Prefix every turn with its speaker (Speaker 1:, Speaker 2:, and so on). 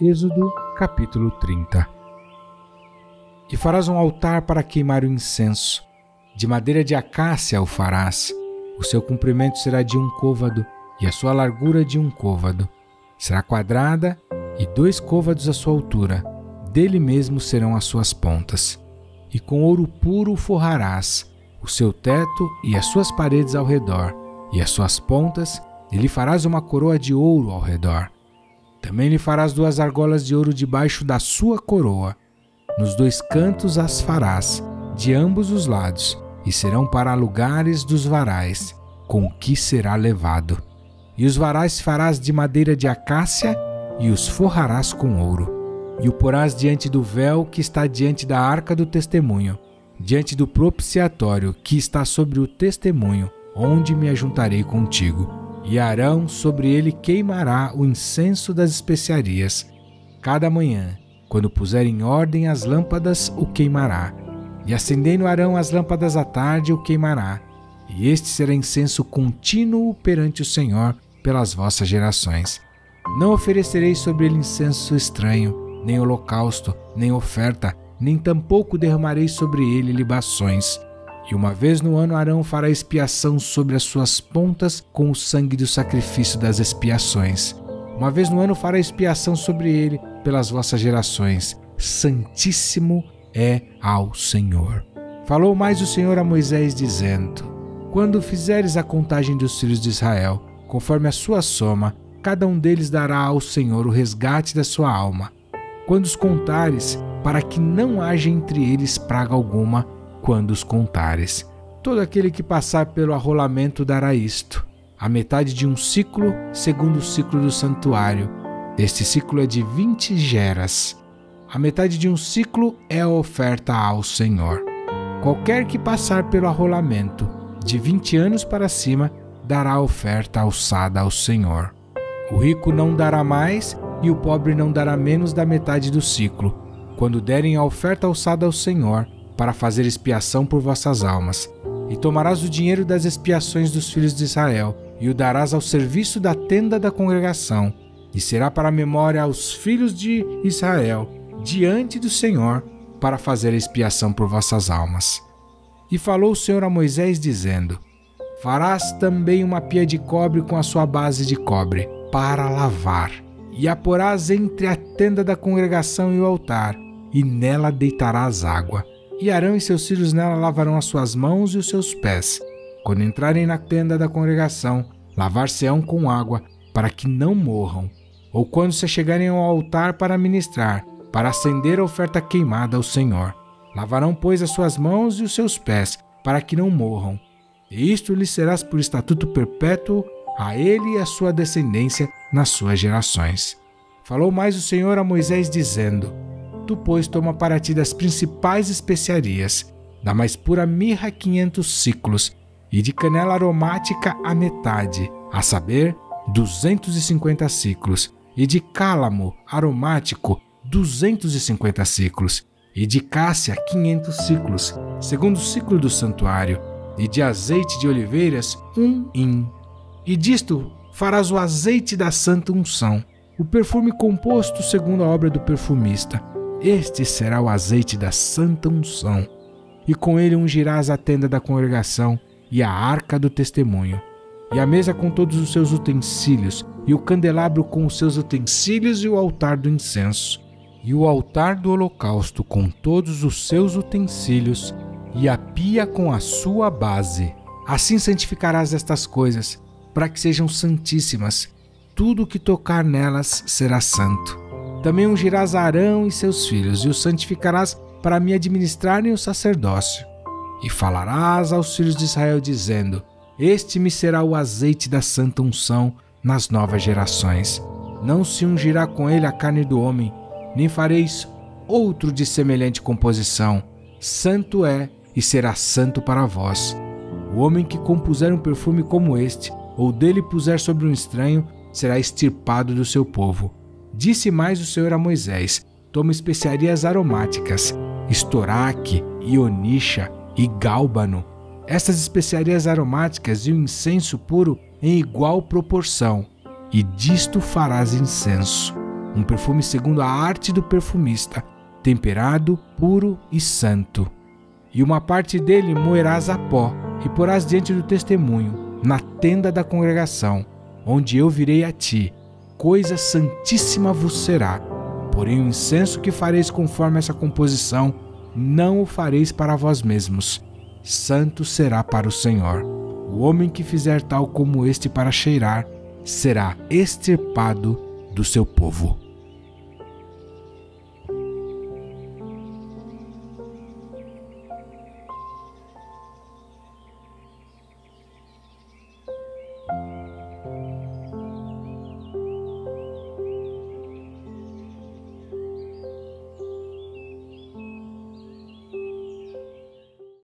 Speaker 1: Êxodo capítulo 30 E farás um altar para queimar o incenso. De madeira de acácia o farás. O seu comprimento será de um côvado e a sua largura de um côvado. Será quadrada e dois côvados a sua altura. Dele mesmo serão as suas pontas. E com ouro puro forrarás, o seu teto e as suas paredes ao redor, e as suas pontas, e lhe farás uma coroa de ouro ao redor. Também lhe farás duas argolas de ouro debaixo da sua coroa. Nos dois cantos as farás, de ambos os lados, e serão para lugares dos varais, com que será levado. E os varais farás de madeira de acácia, e os forrarás com ouro. E o porás diante do véu que está diante da arca do testemunho, diante do propiciatório que está sobre o testemunho, onde me ajuntarei contigo e Arão sobre ele queimará o incenso das especiarias. Cada manhã, quando puser em ordem as lâmpadas, o queimará. E acendendo Arão as lâmpadas à tarde, o queimará. E este será incenso contínuo perante o Senhor pelas vossas gerações. Não oferecereis sobre ele incenso estranho, nem holocausto, nem oferta, nem tampouco derramareis sobre ele libações e uma vez no ano Arão fará expiação sobre as suas pontas com o sangue do sacrifício das expiações. Uma vez no ano fará expiação sobre ele pelas vossas gerações. Santíssimo é ao Senhor. Falou mais o Senhor a Moisés, dizendo: Quando fizeres a contagem dos filhos de Israel, conforme a sua soma, cada um deles dará ao Senhor o resgate da sua alma. Quando os contares, para que não haja entre eles praga alguma, quando os contares. Todo aquele que passar pelo arrolamento dará isto, a metade de um ciclo, segundo o ciclo do santuário. Este ciclo é de vinte geras. A metade de um ciclo é a oferta ao Senhor. Qualquer que passar pelo arrolamento, de vinte anos para cima, dará a oferta alçada ao Senhor. O rico não dará mais e o pobre não dará menos da metade do ciclo. Quando derem a oferta alçada ao Senhor, para fazer expiação por vossas almas. E tomarás o dinheiro das expiações dos filhos de Israel, e o darás ao serviço da tenda da congregação, e será para memória aos filhos de Israel, diante do Senhor, para fazer expiação por vossas almas. E falou o Senhor a Moisés, dizendo: Farás também uma pia de cobre com a sua base de cobre, para lavar, e a porás entre a tenda da congregação e o altar, e nela deitarás água e Arão e seus filhos nela lavarão as suas mãos e os seus pés. Quando entrarem na tenda da congregação, lavar-se-ão com água, para que não morram. Ou quando se chegarem ao altar para ministrar, para acender a oferta queimada ao Senhor. Lavarão, pois, as suas mãos e os seus pés, para que não morram. E isto lhes será por estatuto perpétuo a ele e a sua descendência nas suas gerações. Falou mais o Senhor a Moisés, dizendo: Tu, pois, toma para ti das principais especiarias, da mais pura mirra quinhentos ciclos, e de canela aromática a metade, a saber, duzentos e cinquenta ciclos, e de cálamo aromático duzentos e cinquenta ciclos, e de cássia quinhentos ciclos, segundo o ciclo do santuário, e de azeite de oliveiras um hin. E disto farás o azeite da santa unção, o perfume composto segundo a obra do perfumista, este será o azeite da santa unção, e com ele ungirás a tenda da congregação e a arca do testemunho, e a mesa com todos os seus utensílios, e o candelabro com os seus utensílios e o altar do incenso, e o altar do holocausto com todos os seus utensílios, e a pia com a sua base. Assim santificarás estas coisas, para que sejam santíssimas. Tudo que tocar nelas será santo. Também ungirás Arão e seus filhos, e os santificarás para me administrarem o sacerdócio. E falarás aos filhos de Israel, dizendo: Este me será o azeite da santa unção nas novas gerações. Não se ungirá com ele a carne do homem, nem fareis outro de semelhante composição. Santo é e será santo para vós. O homem que compuser um perfume como este, ou dele puser sobre um estranho, será extirpado do seu povo. Disse mais o Senhor a Moisés: Toma especiarias aromáticas, estoraque, ionisha e gálbano. Estas especiarias aromáticas e o incenso puro em igual proporção, e disto farás incenso. um perfume segundo a arte do perfumista, temperado, puro e santo. E uma parte dele moerás a pó e porás diante do testemunho, na tenda da congregação, onde eu virei a ti. Coisa santíssima vos será. Porém, o incenso que fareis conforme essa composição, não o fareis para vós mesmos. Santo será para o Senhor. O homem que fizer tal como este para cheirar, será extirpado do seu povo.